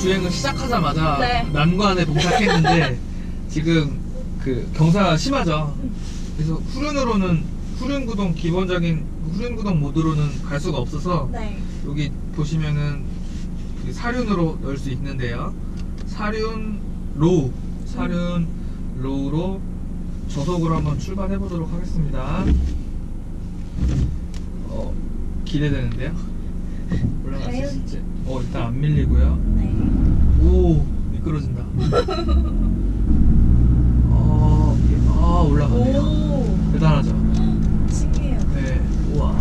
주행을 시작하자마자 네. 난관에 봉착했는데 지금 그 경사가 심하죠. 그래서 후륜으로는 후륜 구동 기본적인 후륜 구동 모드로는 갈 수가 없어서 네. 여기 보시면은 그 사륜으로 넣을 수 있는데요. 사륜 low, 사륜 low로 저속으로 한번 출발해 보도록 하겠습니다. 어, 기대되는데요. 올라갈 수? 있을지. 어, 일단 안 밀리고요. 네. 오, 미끄러진다. 어, 아, 올라가네요. 오. 대단하죠? 신기해요. 네, 우와.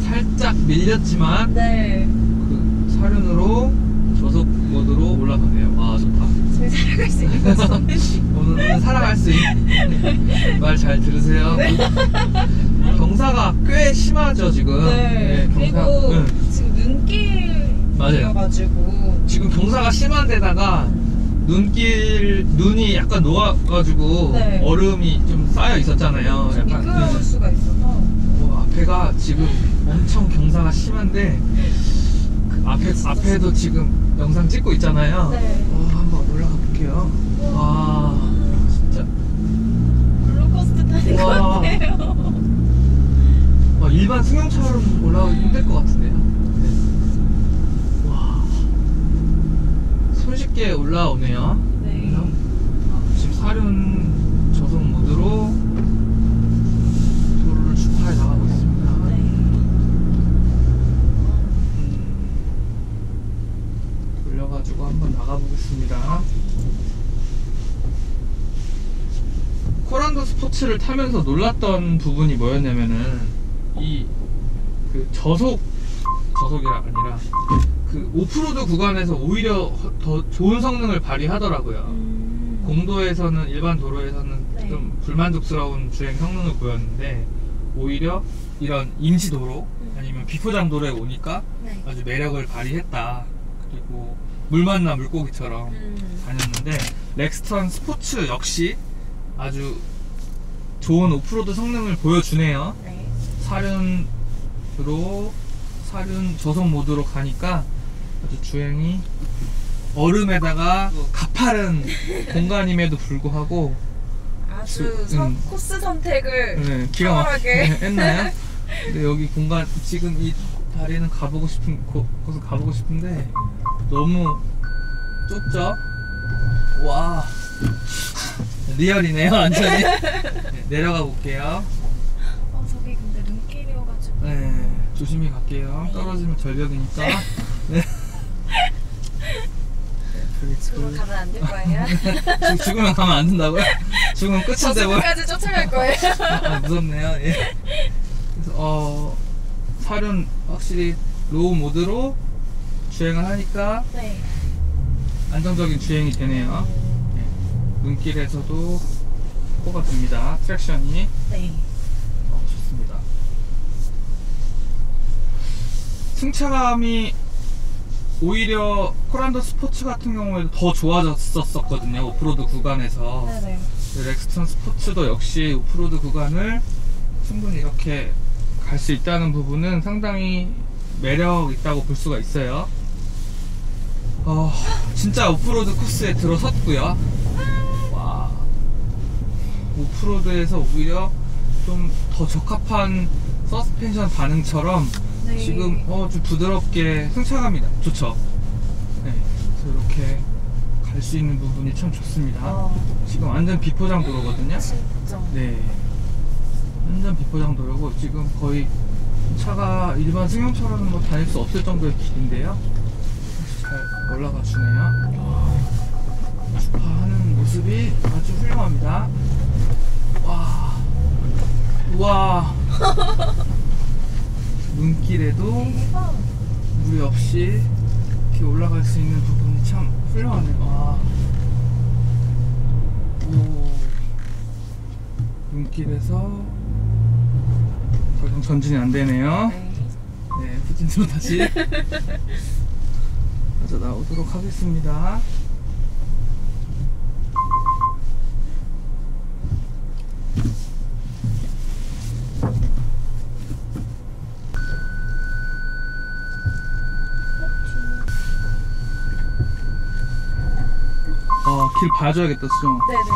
살짝 밀렸지만 네. 그 사륜으로 저속 모드로 올라가네요. 와 좋다. 저희 살아갈 수 있는 거죠? 오늘은 살아갈 수 있는 말 잘 들으세요. 경사가 꽤 심하죠 지금. 네. 경사- 그리고 네. 지금. 눈길이어가지고 지금 경사가 심한 데다가 눈길 눈이 약간 녹아가지고 네. 얼음이 좀 쌓여 있었잖아요. 좀 약간 미끄러울 네. 수가 있어서. 어, 앞에가 지금 엄청 경사가 심한데 그 앞에 앞에도 지금 영상 찍고 있잖아요. 네. 어, 한번 올라가 볼게요. 와 진짜 롤러코스터 타는 것 와. 같아요. 와, 일반 승용차로는 올라가기 힘들 것 같은데요. 네. 와 손쉽게 올라오네요. 네. 아, 지금 사륜 저속 모드로 도로를 출발해 나가고 있습니다. 네. 음, 돌려가지고 한번 나가보겠습니다. 코란도 스포츠를 타면서 놀랐던 부분이 뭐였냐면은 이 그 저속 저속이라 아니라 그 오프로드 구간에서 오히려 허- 더 좋은 성능을 발휘하더라고요. 음. 공도에서는 일반 도로에서는 네. 좀 불만족스러운 주행 성능을 보였는데 오히려 이런 임시 도로 음. 아니면 비포장 도로에 오니까 네. 아주 매력을 발휘했다. 그리고 물 만나 물고기처럼 음. 다녔는데 렉스턴 스포츠 역시 아주 좋은 오프로드 성능을 보여주네요. 네. 사륜으로 사륜 저속 모드로 가니까 아주 주행이 얼음에다가 가파른 공간임에도 불구하고 아주 그, 선- 음. 코스 선택을 네, 기가. 막히게 했나요? 근데 여기 공간 지금 이 다리는 가보고 싶은 곳, 곳을 가보고 싶은데 너무 좁죠? 와 리얼이네요 완전히 네, 내려가 볼게요 어, 저기 근데 눈길이어가지고. 네 조심히 갈게요 떨어지면 절벽이니까 네. 네, 지금 가면 안 될 거예요? 죽- 죽으면 가면 안 된다고요? 죽으면 끝인데 뭐 저승까지 쫓아갈 거예요. 아, 무섭네요. 예. 그래서 어 사륜 확실히 low 모드로 주행을 하니까 네. 안정적인 주행이 되네요. 예. 눈길에서도 코가 듭니다. traction이 네. 어, 좋습니다. 승차감이 오히려 코란도 스포츠 같은 경우에도 더 좋아졌었거든요. 오프로드 구간에서. 네네. 그 렉스턴 스포츠도 역시 오프로드 구간을 충분히 이렇게 갈 수 있다는 부분은 상당히 매력 있다고 볼 수가 있어요. 어, 진짜 오프로드 코스에 들어섰고요. 와, 오프로드에서 오히려 좀 더 적합한 서스펜션 반응처럼 네. 지금 어, 좀 부드럽게 승차감이 좋죠. 네, 이렇게 갈 수 있는 부분이 참 좋습니다. 어, 지금 완전 비포장 도로거든요. 진짜. 네. 완전 비포장 도로고 지금 거의 차가 일반 승용차로는 뭐 다닐 수 없을 정도의 길인데요. 잘 올라가 주네요. 주파하는 모습이 아주 훌륭합니다. 와. 우와. 눈길에도. 무리 없이 이렇게 올라갈 수 있는 부분이 참 훌륭하네요. 와. 오. 눈길에서 더 이상 전진이 안 되네요. 네. 네, 후진으로 다시 가져 나오도록 하겠습니다. 길 봐줘야겠다 수정. 네네.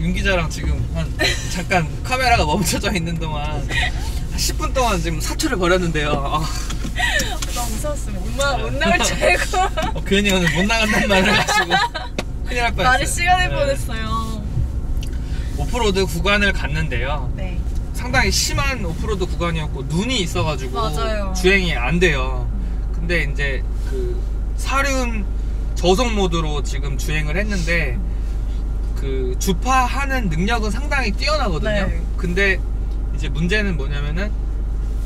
윤 기자랑 지금 한 잠깐 카메라가 멈춰져 있는 동안 한 10분 동안 지금 사투를 벌였는데요. 아, 못, 나, 못 나올 줄 알고 어, 괜히 오늘 못 나간다는 말을 가지고 큰일 날 뻔했어요. 말을 시간을 네. 보냈어요. 오프로드 구간을 갔는데요. 네. 상당히 심한 오프로드 구간이었고 눈이 있어가지고 맞아요. 주행이 안 돼요. 근데 이제 그 사륜 저속 모드로 지금 주행을 했는데 그 주파하는 능력은 상당히 뛰어나거든요. 네. 근데 이제 문제는 뭐냐면은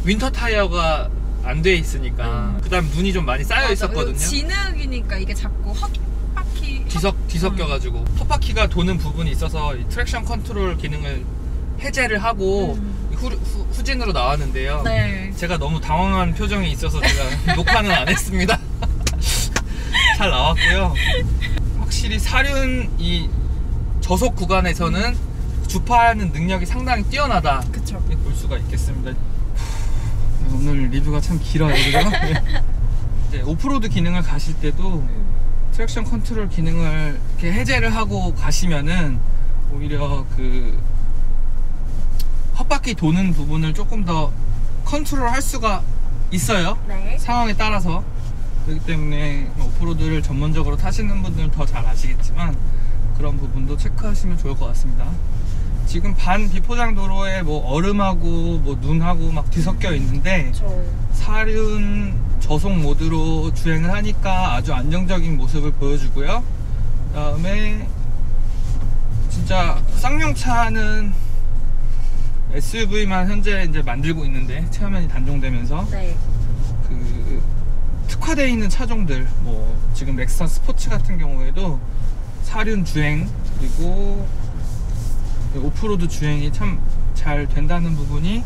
winter 타이어가 안 돼 있으니까 음. 그다음 눈이 좀 많이 쌓여 맞아. 있었거든요. 진흙이니까 이게 자꾸 헛 바퀴. 뒤섞 뒤섞여가지고 헛바퀴가 도는 부분이 있어서 이 traction control 기능을 해제를 하고 음. 후, 후, 후진으로 나왔는데요. 네. 제가 너무 당황한 표정이 있어서 제가 녹화는 안 했습니다. 잘 나왔고요. 확실히 사륜 이 저속 구간에서는 주파하는 능력이 상당히 뛰어나다. 그쵸. 볼 수가 있겠습니다. 오늘 리뷰가 참 길어요, 그죠? 네. 이제 오프로드 기능을 가실 때도 traction control 기능을 이렇게 해제를 하고 가시면은 오히려 그 헛바퀴 도는 부분을 조금 더 컨트롤 할 수가 있어요. 네. 상황에 따라서. 그렇기 때문에 오프로드를 전문적으로 타시는 분들은 더 잘 아시겠지만 그런 부분도 체크하시면 좋을 것 같습니다. 지금 반 비포장 도로에 뭐 얼음하고 뭐 눈하고 막 뒤섞여 있는데 저. 사륜 저속 모드로 주행을 하니까 아주 안정적인 모습을 보여주고요. 그다음에 진짜 쌍용차는 SUV만 현재 이제 만들고 있는데 체험면이 단종되면서 네. 그 특화되어 있는 차종들 뭐 지금 렉선 스포츠 같은 경우에도 사륜 주행 그리고 오프로드 주행이 참 잘 된다는 부분이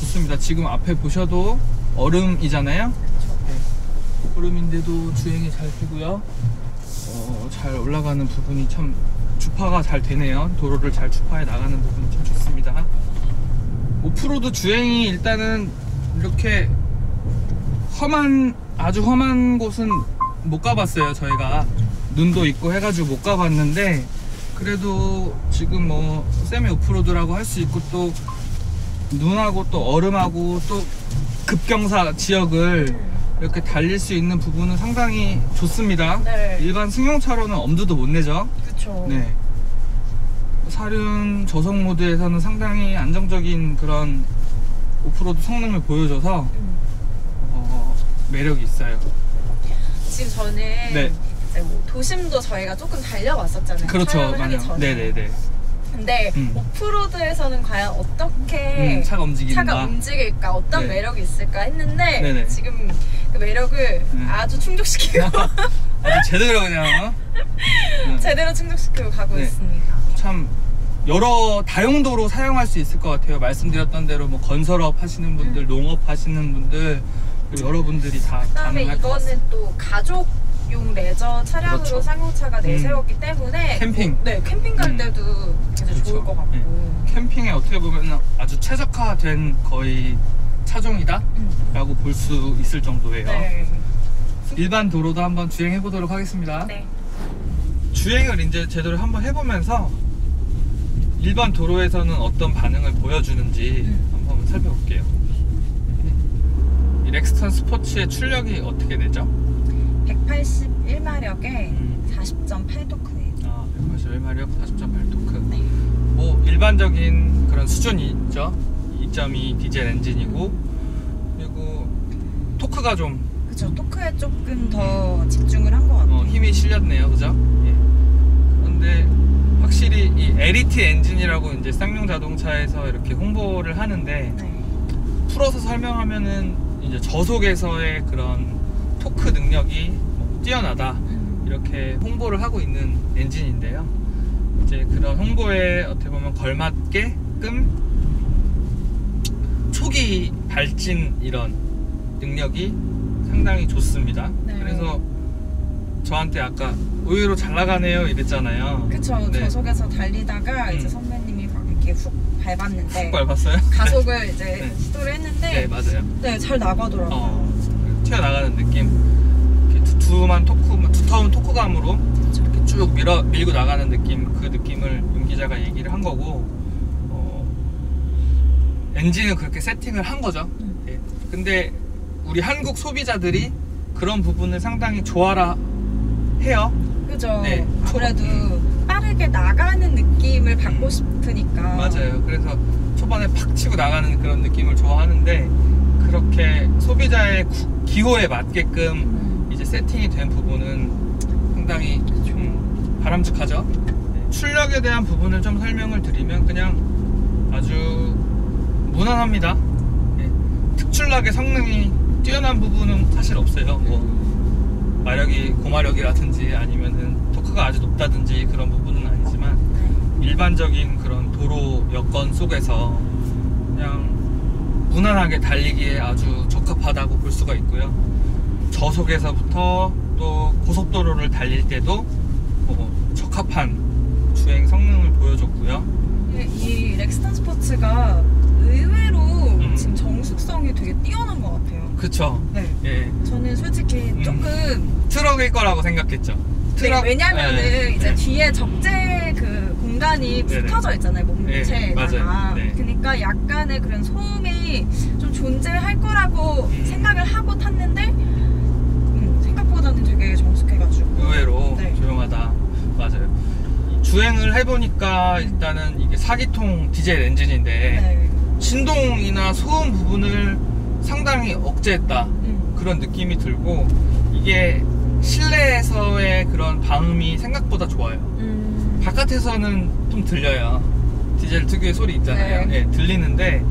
좋습니다. 지금 앞에 보셔도 얼음이잖아요. 네. 얼음인데도 주행이 잘 되고요. 어, 잘 올라가는 부분이 참 주파가 잘 되네요. 도로를 잘 주파해 나가는 부분이 참 좋습니다. 오프로드 주행이 일단은 이렇게 험한 아주 험한 곳은 못 가봤어요 저희가 눈도 있고 해가지고 못 가봤는데 그래도 지금 뭐 세미 오프로드라고 할 수 있고 또 눈하고 또 얼음하고 또 급경사 지역을 이렇게 달릴 수 있는 부분은 상당히 좋습니다 네. 일반 승용차로는 엄두도 못 내죠 그쵸. 네. 사륜 저속 모드에서는 상당히 안정적인 그런 오프로드 성능을 보여줘서 음. 어, 매력이 있어요. 지금 저는 네. 이제 뭐 도심도 저희가 조금 달려왔었잖아요. 그렇죠, 촬영을 하기 맞아요. 전에. 네네네. 근데 음. 오프로드에서는 과연 어떻게 음, 차가. 차가 움직일까 어떤 네. 매력이 있을까 했는데 네네. 지금 그 매력을 음. 아주 충족시키고 아주 제대로 그냥 어? 음, 제대로 충족시키고 가고 네. 있습니다. 참 여러 다용도로 사용할 수 있을 것 같아요. 말씀드렸던 대로 뭐 건설업 하시는 분들, 농업 하시는 분들 여러분들이 다 음. 그다음에 가능할 것 같습니다. 이거는 또 가족 용 레저 차량으로 그렇죠. 상용차가 내세웠기 때문에 캠핑. 뭐, 네 캠핑 갈 음. 때도 굉장히 좋을 그렇죠. 것 같고 네. 캠핑에 어떻게 보면 아주 최적화된 거의 차종이다 음. 라고 볼 수 있을 정도예요. 네. 일반 도로도 한번 주행해 보도록 하겠습니다. 네. 주행을 이제 제대로 한번 해보면서 일반 도로에서는 어떤 반응을 보여주는지 음. 한번 살펴볼게요. 이 렉스턴 스포츠의 출력이 어떻게 되죠? 181마력에 음. 40.8토크예요. 아, 181마력 40.8토크. 네. 뭐 일반적인 그런 수준이 있죠. 2.2 디젤 엔진이고 그리고 토크가 좀 그쵸 토크에 조금 더 집중을 한 것 같아요. 어, 힘이 실렸네요, 그죠? 예. 그런데 확실히 이 LET 엔진이라고 이제 쌍용 자동차에서 이렇게 홍보를 하는데 네. 풀어서 설명하면은 이제 저속에서의 그런 토크 능력이 뭐 뛰어나다 음. 이렇게 홍보를 하고 있는 엔진인데요. 이제 그런 홍보에 어떻게 보면 걸맞게끔 초기 발진 이런 능력이 상당히 좋습니다. 네. 그래서 저한테 아까 의외로 잘 나가네요 이랬잖아요. 그쵸. 네. 저속에서 달리다가 이제 음. 선배님이 막 이렇게 훅 밟았는데 훅 밟았어요? 가속을 이제 네. 시도를 네 했는데 맞아요. 네, 잘 나가더라고요. 어, 튀어나가는 느낌. 이렇게 두툼한 토크, 두터운 토크감으로 이렇게 쭉 밀어, 밀고 나가는 느낌, 그 느낌을 윤 기자가 얘기를 한 거고, 어, 엔진을 그렇게 세팅을 한 거죠. 음. 예. 근데 우리 한국 소비자들이 그런 부분을 상당히 좋아라 해요. 그죠. 네. 아무래도 빠르게 나가는 느낌을 받고 싶으니까. 맞아요. 그래서 초반에 팍 치고 나가는 그런 느낌을 좋아하는데, 그렇게 소비자의 구- 기호에 맞게끔 음. 이제 세팅이 된 부분은 상당히 좀 바람직하죠. 네, 출력에 대한 부분을 좀 설명을 드리면 그냥 아주 무난합니다. 네, 특출나게 성능이 뛰어난 부분은 사실 없어요. 뭐 마력이 고마력이라든지 아니면은 토크가 아주 높다든지 그런 부분은 아니지만 네. 일반적인 그런 도로 여건 속에서 그냥 무난하게 달리기에 아주 적합하다고 볼 수가 있고요. 저속에서부터 또 고속도로를 달릴 때도 뭐 적합한 주행 성능을 보여줬고요. 이, 이 렉스턴 스포츠가 의외로 음. 지금 정숙성이 되게 뛰어난 것 같아요. 그쵸? 네. 예. 저는 솔직히 음. 조금 트럭일 거라고 생각했죠. 네, 트럭- 왜냐면은 예, 이제 예. 뒤에 적재 그 공간이 네네. 붙어져 있잖아요 네, 몸체에다가 맞아요. 네. 그러니까 약간의 그런 소음이 좀 존재할 거라고 음. 생각을 하고 탔는데 음, 생각보다는 되게 정숙해가지고 의외로 네. 조용하다. 맞아요. 주행을 해보니까 일단은 이게 4기통 디젤 엔진인데 네. 신동이나 소음 부분을 상당히 억제했다 음. 그런 느낌이 들고 이게 실내에서의 그런 방음이 생각보다 좋아요 음. 바깥에서는 좀 들려요 디젤 특유의 소리 있잖아요 네. 예, 들리는데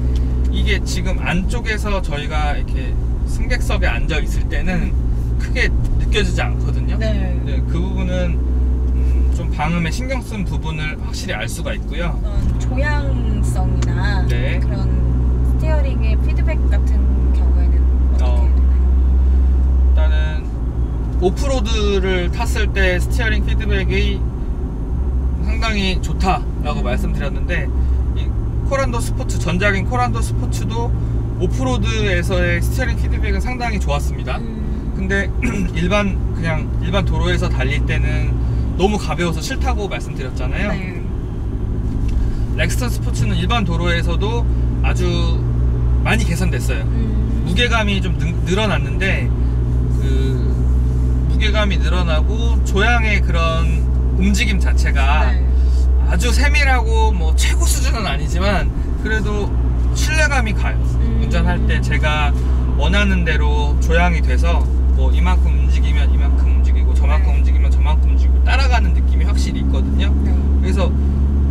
이게 지금 안쪽에서 저희가 이렇게 승객석에 앉아 있을 때는 크게 느껴지지 않거든요 네. 네, 그 부분은 음, 좀 방음에 신경 쓴 부분을 확실히 알 수가 있고요 어떤 조향성이나 네. 그런 스티어링의 피드백 같은 경우에는 어떻게 어. 되나요? 일단은 오프로드를 탔을 때 steering 피드백이 상당히 좋다라고 음. 말씀드렸는데 이 코란도 스포츠 전작인 코란도 스포츠도 오프로드에서의 steering 피드백은 상당히 좋았습니다. 음. 근데 일반 그냥 일반 도로에서 달릴 때는 너무 가벼워서 싫다고 말씀드렸잖아요. 네. 렉스턴 스포츠는 일반 도로에서도 아주 많이 개선됐어요. 음. 무게감이 좀 능- 늘어났는데 그 무게감이 늘어나고 조향의 그런 움직임 자체가 네. 아주 세밀하고 뭐 최고 수준은 아니지만 그래도 신뢰감이 가요. 음. 운전할 때 제가 원하는 대로 조향이 돼서 뭐 이만큼 움직이면 이만큼 움직이고 저만큼 네. 움직이면 저만큼 움직이고 따라가는 느낌이 확실히 있거든요. 네. 그래서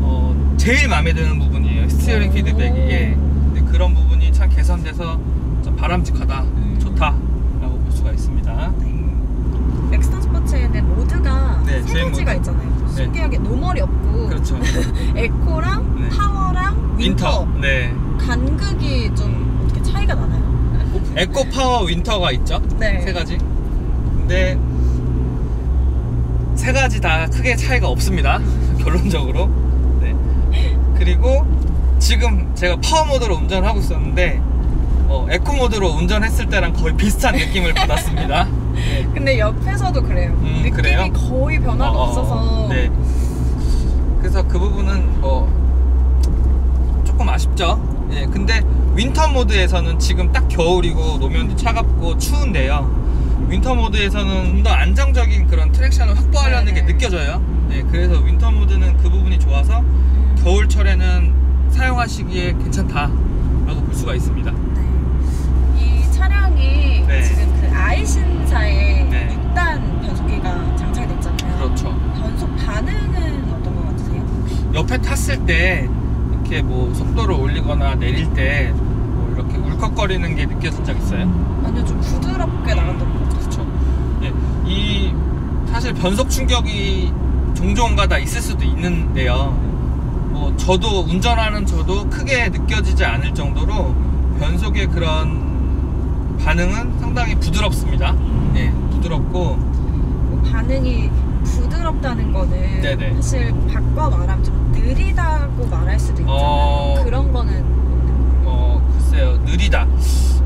어, 제일 마음에 드는 부분이에요. steering 오. 피드백이. 예. 근데 그런 부분이 참 개선돼서 좀 바람직하다, 음. 좋다라고 볼 수가 있습니다. 렉스턴 스포츠에는 모드가 네, 세 가지가 모드. 있잖아요. 네. 신기하게 normal이 없고 그렇죠. eco랑 네. 파워랑 winter, winter. 네. 간극이 좀 어떻게 차이가 나나요? 에코 파워 winter가 있죠. 네. 세 가지. 근데 세 가지 다 크게 차이가 없습니다. 결론적으로. 네. 그리고 지금 제가 파워 모드로 운전을 하고 있었는데 어, 에코 모드로 운전했을 때랑 거의 비슷한 느낌을 받았습니다. 네. 근데 옆에서도 그래요. 음, 느낌이 그래요? 거의 변화가 어, 어, 없어서 네. 그래서 그 부분은 뭐 조금 아쉽죠. 예. 근데 winter 모드에서는 지금 딱 겨울이고 노면도 차갑고 추운데요. winter 모드에서는 좀 더 안정적인 그런 traction을 확보하려는 네네. 게 느껴져요. 예. 그래서 winter 모드는 그 부분이 좋아서 겨울철에는 사용하시기에 괜찮다라고 볼 수가 있습니다. 네. 이 차량이 네. 지금 그 아이신사에 네. 6단 변속기가 장착이 됐잖아요. 그렇죠. 변속 반응은 어떤 것 같으세요? 옆에 탔을 때 이렇게 뭐 속도를 올리거나 내릴 때 뭐 이렇게 울컥거리는 게 느껴진 적 있어요? 아니요, 좀 부드럽게 나간다는 거죠. 그렇죠. 예, 이 사실 변속 충격이 종종가 다 있을 수도 있는데요. 뭐 저도 운전하는 저도 크게 느껴지지 않을 정도로 변속의 그런 반응은 상당히 부드럽습니다. 예, 부드럽고 반응이 부드럽다는 거는 네네. 사실 바꿔 말하면 좀 느리다고 말할 수도 있잖아요. 어. 그런 거는 어 글쎄요 느리다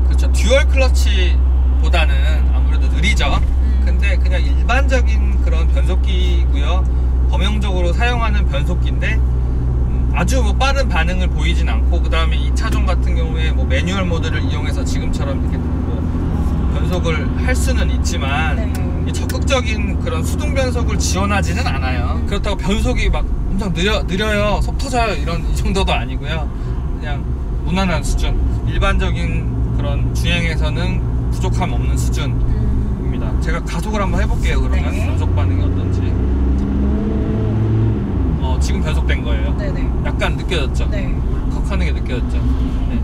그렇죠 dual 클러치보다는 아무래도 느리죠 음, 근데 그냥 일반적인 그런 변속기고요 범용적으로 사용하는 변속기인데 음, 아주 뭐 빠른 반응을 보이진 않고 그 다음에 이 차종 같은 경우에 뭐 매뉴얼 모드를 이용해서 지금처럼 이렇게 뭐 변속을 할 수는 있지만 네. 이 적극적인 그런 수동 변속을 지원하지는 않아요. 음. 그렇다고 변속이 막 엄청 느려, 느려요, 속 터져요 이런 이 정도도 아니고요. 그냥 무난한 수준, 일반적인 그런 주행에서는 부족함 없는 수준입니다. 음. 제가 가속을 한번 해볼게요. 그러면 네. 변속 반응이 어떤지. 어, 지금 변속된 거예요. 네네. 약간 느껴졌죠. 네. 컥하는 게 느껴졌죠. 네.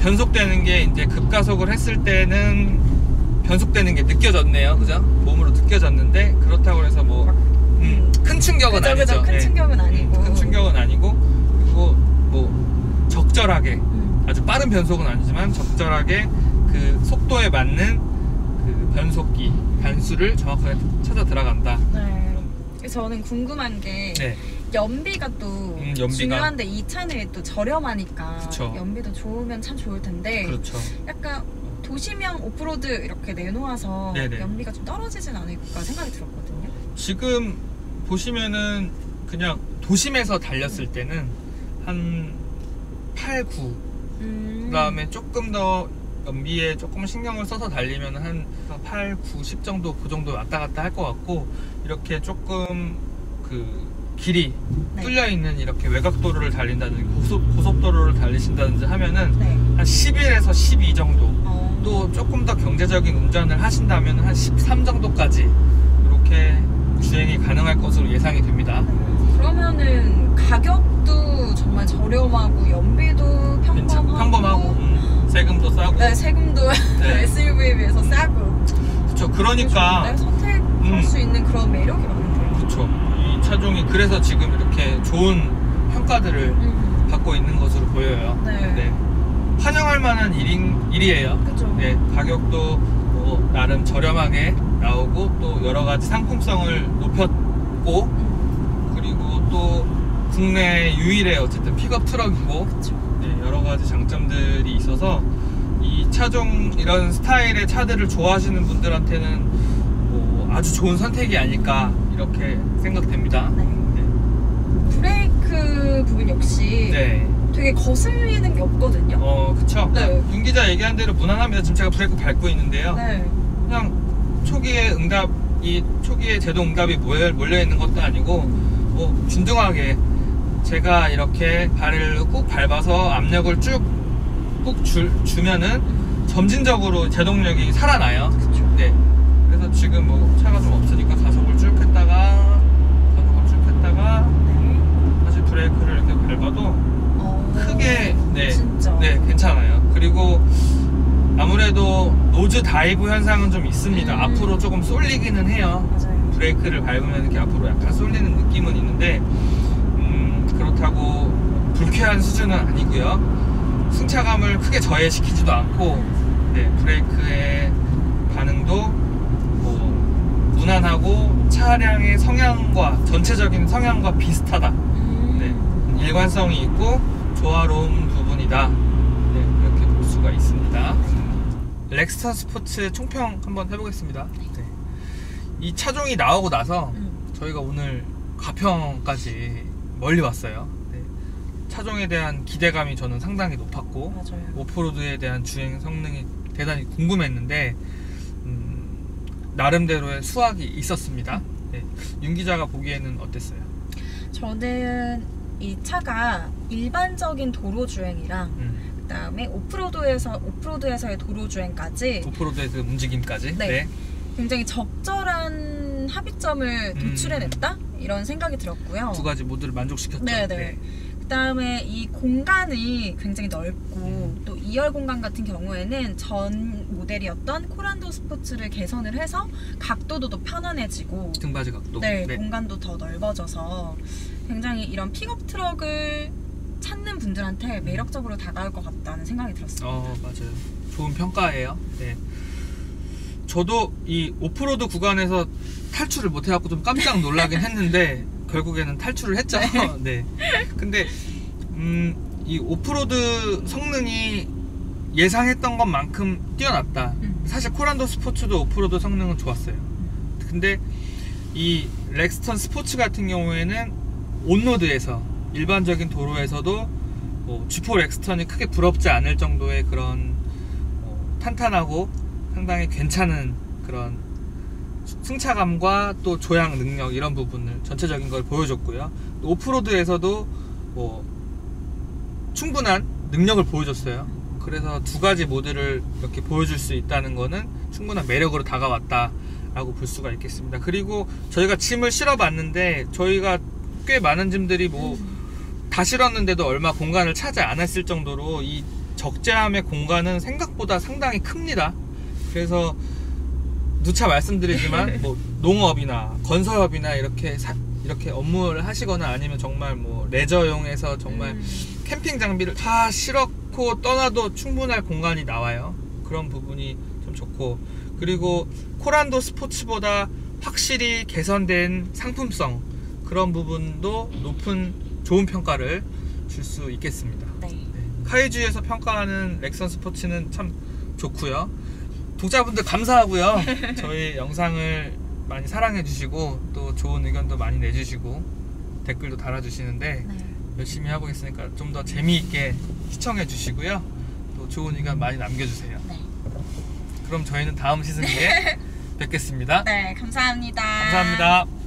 뭐, 변속되는 게 이제 급가속을 했을 때는 변속되는 게 느껴졌네요. 그죠? 몸으로 느껴졌는데 그렇다고 해서 뭐, 음, 큰 충격은 그죠, 아니죠. 그죠. 큰 예. 충격은 아니고. 큰 충격은 아니고, 그리고 뭐, 적절하게, 음. 아주 빠른 변속은 아니지만 적절하게 그 속도에 맞는 그 변속기, 단수를 정확하게 찾아 들어간다. 네. 저는 궁금한 게 네. 연비가 또 음, 연비가. 중요한데 이 차는 또 저렴하니까 그쵸. 연비도 좋으면 참 좋을 텐데 그렇죠. 약간 도시명 오프로드 이렇게 내놓아서 네네. 연비가 좀 떨어지진 않을까 생각이 들었거든요. 지금 보시면은 그냥 도심에서 달렸을 때는 한 8, 9 음. 그다음에 조금 더 연비에 조금 신경을 써서 달리면 한 8, 9, 10 정도 그 정도 왔다 갔다 할 것 같고 이렇게 조금 그 길이 네. 뚫려 있는 이렇게 외곽 도로를 달린다든지 고속, 고속도로를 달리신다든지 하면은 네. 한 11에서 12 정도 어. 또 조금 더 경제적인 운전을 하신다면 한 13 정도까지 이렇게 주행이 가능할 것으로 예상이 됩니다. 네. 그러면은 가격도 정말 저렴하고 연비도 평범하고, 평범하고 음, 세금도 싸고 네 세금도 네. SUV에 비해서 싸고 그렇죠. 그러니까 좋은데? 선택할 음. 수 있는 그런 매력이 많은데요. 그렇죠. 이 차종이 그래서 지금 이렇게 좋은 평가들을 음. 받고 있는 것으로 보여요. 네. 환영할 만한 일인, 일이에요. 그죠. 네, 가격도 뭐 나름 저렴하게 나오고 또 여러 가지 상품성을 높였고 음. 그리고 또 국내 유일의 어쨌든 픽업 트럭이고 그쵸. 네, 여러 가지 장점들이 있어서 이 차종 이런 스타일의 차들을 좋아하시는 분들한테는 뭐 아주 좋은 선택이 아닐까 이렇게 생각됩니다. 네. 브레이크 부분 역시 네. 되게 거슬리는 게 없거든요. 어, 그쵸. 네. 윤 기자 얘기한 대로 무난합니다. 지금 제가 브레이크 밟고 있는데요. 네. 그냥 초기에 응답, 이 초기에 제동 응답이 몰려, 몰려 있는 것도 아니고, 뭐, 준중하게 제가 이렇게 발을 꾹 밟아서 압력을 쭉, 꾹 줄, 주면은 점진적으로 제동력이 살아나요. 그쵸. 네. 그래서 지금 뭐 차가 좀 없으니까 가속을 쭉했다가, 가속을 쭉 했다가, 네. 다시 브레이크를 이렇게 밟아도 어, 크게, 네. 진짜. 네, 괜찮아요. 그리고 아무래도 nose dive 현상은 좀 있습니다. 음. 앞으로 조금 쏠리기는 해요. 맞아요. 브레이크를 밟으면 이렇게 앞으로 약간 쏠리는 느낌은 있는데, 음, 그렇다고 불쾌한 수준은 아니고요. 승차감을 크게 저해시키지도 않고, 네, 브레이크의 반응도 뭐 무난하고 차량의 성향과 전체적인 성향과 비슷하다. 일관성이 있고 조화로운 부분이다. 네, 이렇게 볼 수가 있습니다. 렉스턴 스포츠 총평 한번 해보겠습니다. 네. 이 차종이 나오고 나서 음. 저희가 오늘 가평까지 멀리 왔어요. 네. 차종에 대한 기대감이 저는 상당히 높았고 맞아요. 오프로드에 대한 주행 성능이 대단히 궁금했는데 음, 나름대로의 수확이 있었습니다. 네. 윤 기자가 보기에는 어땠어요? 저는 이 차가 일반적인 도로 주행이랑 음. 그다음에 오프로드에서 오프로드에서의 도로 주행까지 오프로드에서 움직임까지. 네. 굉장히 적절한 합의점을 도출해냈다 이런 생각이 들었고요. 두 가지 모두를 만족시켰죠. 네네. 그다음에 이 공간이 굉장히 넓고 또 2열 공간 같은 경우에는 전 모델이었던 코란도 스포츠를 개선을 해서 각도도 더 편안해지고 등받이 각도. 네, 공간도 더 넓어져서 굉장히 이런 픽업 트럭을 찾는 분들한테 매력적으로 다가올 것 같다는 생각이 들었어요. 어 맞아요. 좋은 평가예요. 네. 저도 이 오프로드 구간에서 탈출을 못 해갖고 좀 깜짝 놀라긴 했는데 결국에는 탈출을 했죠. 네. 근데 음, 이 오프로드 성능이 예상했던 것만큼 뛰어났다. 음. 사실 코란도 스포츠도 오프로드 성능은 좋았어요. 근데 이 렉스턴 스포츠 같은 경우에는 on-road에서 일반적인 도로에서도 뭐 G4 렉스턴이 크게 부럽지 않을 정도의 그런 어, 탄탄하고 상당히 괜찮은 그런 승차감과 또 조향 능력 이런 부분을 전체적인 걸 보여줬고요. 또 오프로드에서도 뭐 충분한 능력을 보여줬어요. 그래서 두 가지 모드를 이렇게 보여줄 수 있다는 거는 충분한 매력으로 다가왔다라고 볼 수가 있겠습니다. 그리고 저희가 짐을 실어봤는데 저희가 꽤 많은 짐들이 뭐 다 실었는데도 얼마 공간을 차지 않았을 정도로 이 적재함의 공간은 생각보다 상당히 큽니다. 그래서 누차 말씀드리지만 뭐 농업이나 건설업이나 이렇게 사- 이렇게 업무를 하시거나 아니면 정말 뭐 레저용에서 정말 음. 캠핑 장비를 다 실었고 떠나도 충분할 공간이 나와요. 그런 부분이 좀 좋고 그리고 코란도 스포츠보다 확실히 개선된 상품성 그런 부분도 높은 좋은 평가를 줄 수 있겠습니다. 네. 네. 카이주에서 평가하는 렉선 스포츠는 참 좋고요. 독자분들 감사하고요. 저희 영상을 많이 사랑해 주시고 또 좋은 의견도 많이 내주시고 댓글도 달아주시는데 네. 열심히 하고 있으니까 좀 더 재미있게 시청해 주시고요. 또 좋은 의견 많이 남겨주세요. 네. 그럼 저희는 다음 시즌에 뵙겠습니다. 네, 감사합니다. 감사합니다.